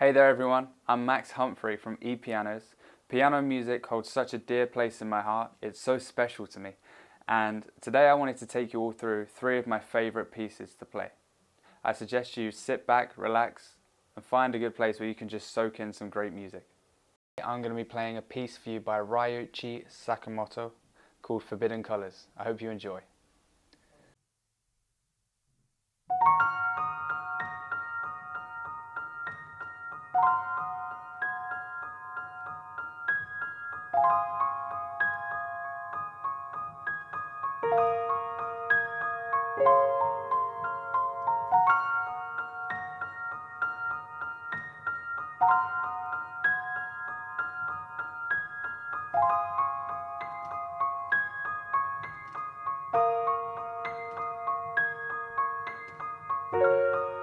Hey there everyone, I'm Max Humphrey from ePianos. Piano music holds such a dear place in my heart, it's so special to me. And today I wanted to take you all through three of my favourite pieces to play. I suggest you sit back, relax, and find a good place where you can just soak in some great music. I'm going to be playing a piece for you by Ryuichi Sakamoto called Forbidden Colours. I hope you enjoy. Música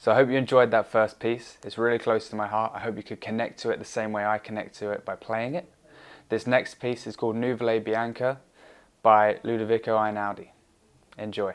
So I hope you enjoyed that first piece. It's really close to my heart. I hope you could connect to it the same way I connect to it by playing it. This next piece is called Nuvole Bianche by Ludovico Einaudi. Enjoy.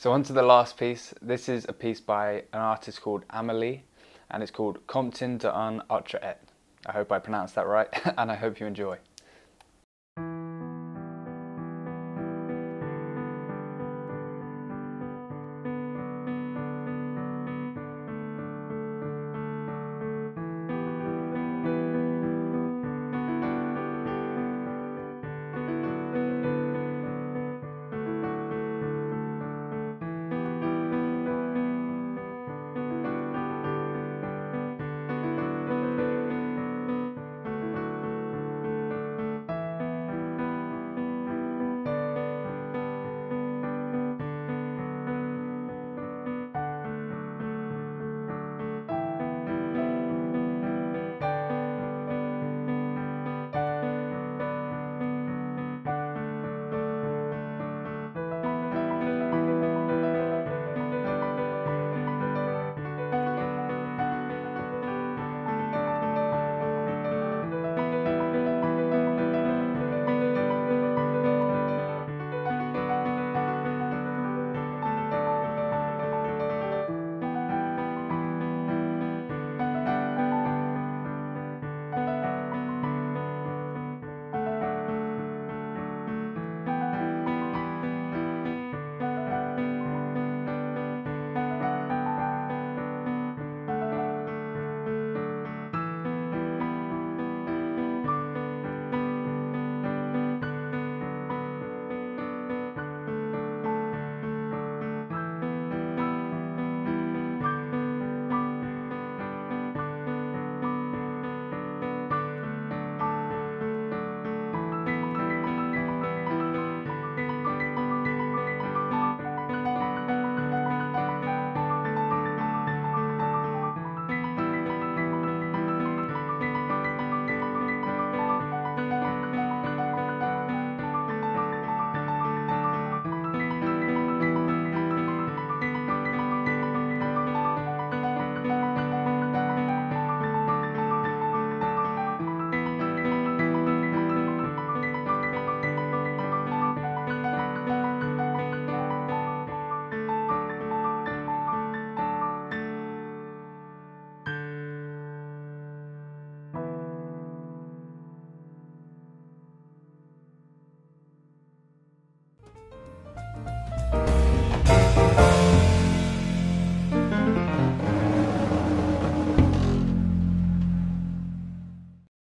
So on to the last piece. This is a piece by an artist called Amelie and it's called Comptine de un autre et. I hope I pronounced that right and I hope you enjoy.